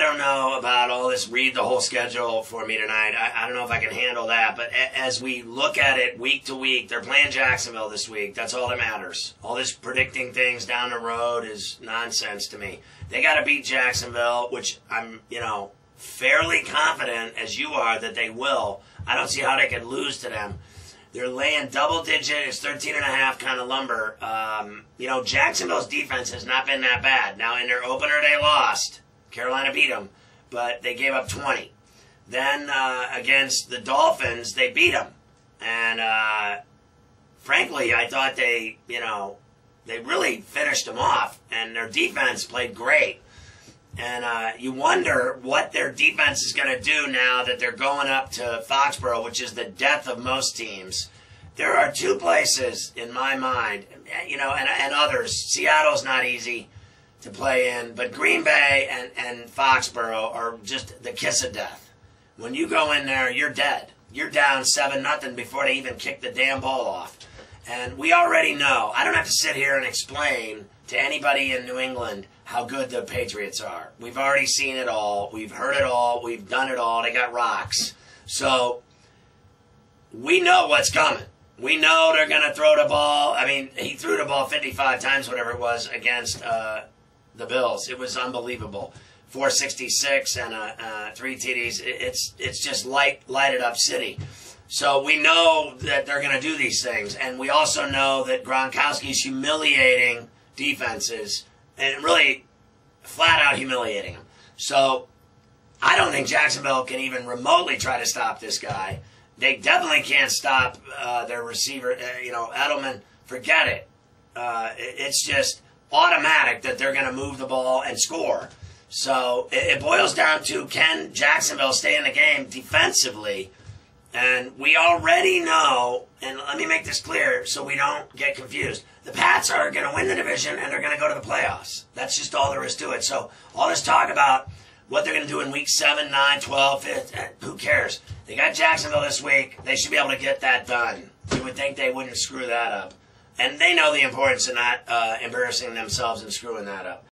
I don't know about all this read the whole schedule for me tonight. I, I don't know if I can handle that. But a, as we look at it week to week, they're playing Jacksonville this week. That's all that matters. All this predicting things down the road is nonsense to me. They got to beat Jacksonville, which I'm, you know, fairly confident as you are that they will. I don't see how they could lose to them. They're laying double digit. It's 13 and a half kind of lumber. Um, you know, Jacksonville's defense has not been that bad. Now, in their opener, they lost. Carolina beat them, but they gave up 20. Then uh, against the Dolphins, they beat them. And uh, frankly, I thought they, you know, they really finished them off, and their defense played great. And uh, you wonder what their defense is going to do now that they're going up to Foxborough, which is the death of most teams. There are two places in my mind, you know, and, and others. Seattle's not easy to play in, but Green Bay and, and Foxborough are just the kiss of death. When you go in there, you're dead. You're down seven nothing before they even kick the damn ball off. And we already know. I don't have to sit here and explain to anybody in New England how good the Patriots are. We've already seen it all. We've heard it all. We've done it all. They got rocks. So we know what's coming. We know they're going to throw the ball. I mean, he threw the ball 55 times, whatever it was, against uh, the Bills. It was unbelievable. 466 and uh, uh, three TDs. It's it's just light lighted up city. So we know that they're going to do these things, and we also know that Gronkowski's humiliating defenses and really flat out humiliating them. So I don't think Jacksonville can even remotely try to stop this guy. They definitely can't stop uh, their receiver. Uh, you know, Edelman. Forget it. Uh, it's just automatic that they're going to move the ball and score. So it, it boils down to can Jacksonville stay in the game defensively? And we already know, and let me make this clear so we don't get confused. The Pats are going to win the division and they're going to go to the playoffs. That's just all there is to it. So all this talk about what they're going to do in week 7, 9, 12, 15, eh, who cares? They got Jacksonville this week. They should be able to get that done. You would think they wouldn't screw that up. And they know the importance of not uh, embarrassing themselves and screwing that up.